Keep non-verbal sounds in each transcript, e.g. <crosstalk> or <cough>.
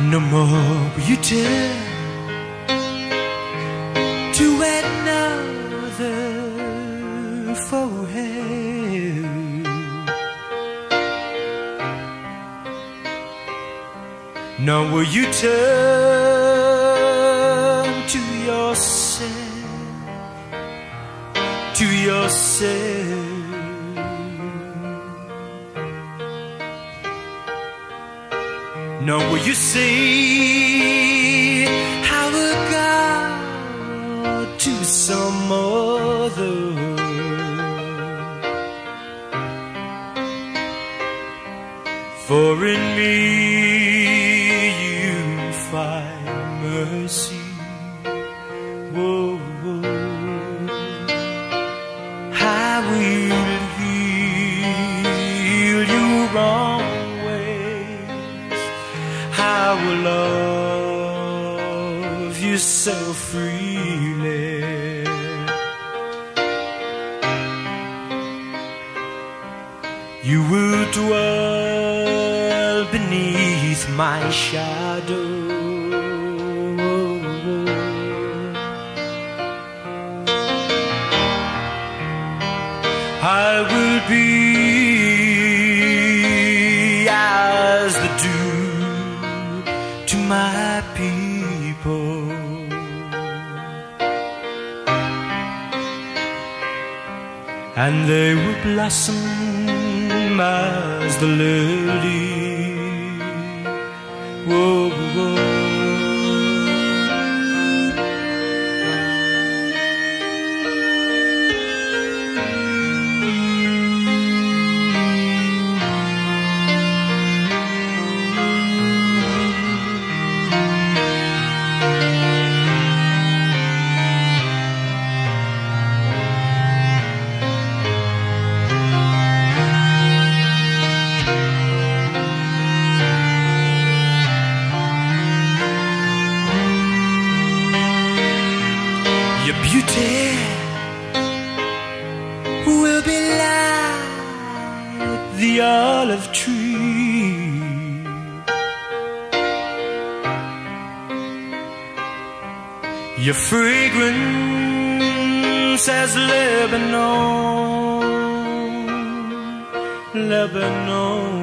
no more will you turn to another for forehead. Nor will you turn to yourself, to yourself. Nor will you see how a God to some other. For in me you find mercy. Whoa. I will love you so freely. You will dwell beneath my shadow. I will be And they will blossom as the lily. Beauty will be like the olive tree. Your fragrance as Lebanon, Lebanon.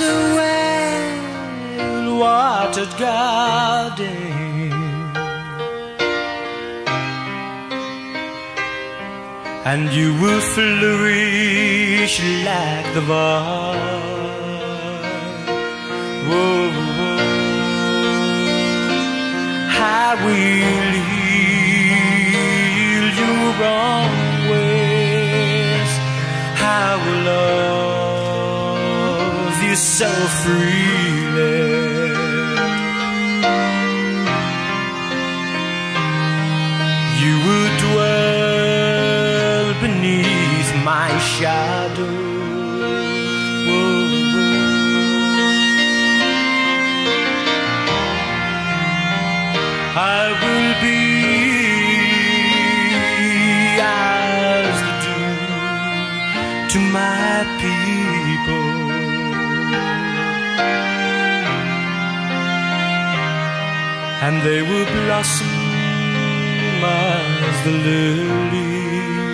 A well-watered garden, and you will flourish like the vine. Whoa. I will heal your wrong so freely. You would dwell beneath my shadow. I will be And they will blossom as the lily.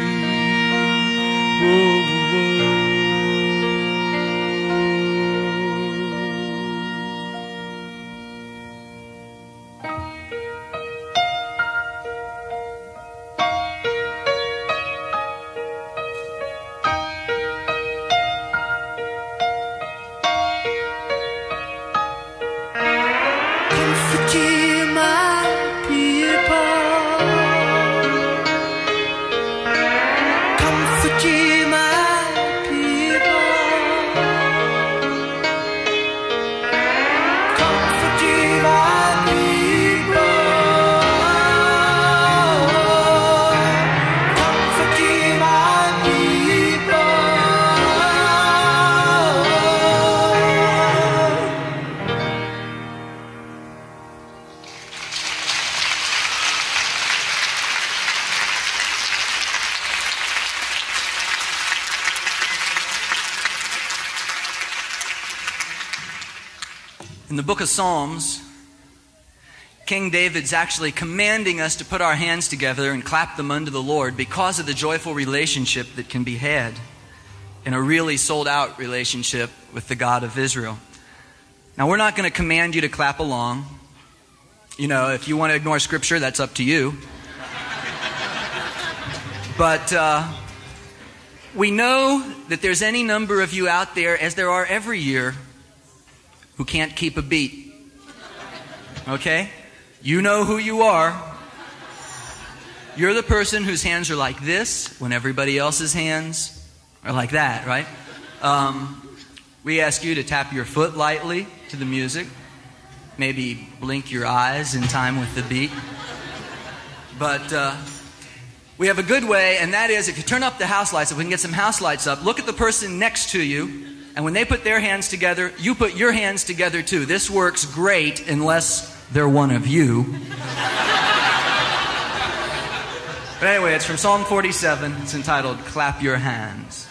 In the book of Psalms, King David's actually commanding us to put our hands together and clap them unto the Lord because of the joyful relationship that can be had in a really sold out relationship with the God of Israel. Now, we're not going to command you to clap along. You know, if you want to ignore Scripture, that's up to you. <laughs> But uh, we know that there's any number of you out there, as there are every year, who can't keep a beat. Okay? You know who you are. You're the person whose hands are like this when everybody else's hands are like that, right? Um, we ask you to tap your foot lightly to the music. Maybe blink your eyes in time with the beat. But uh, we have a good way, and that is if you turn up the house lights, if we can get some house lights up, look at the person next to you, and when they put their hands together, you put your hands together too. This works great unless they're one of you. but anyway, it's from Psalm 47. It's entitled Clap Your Hands.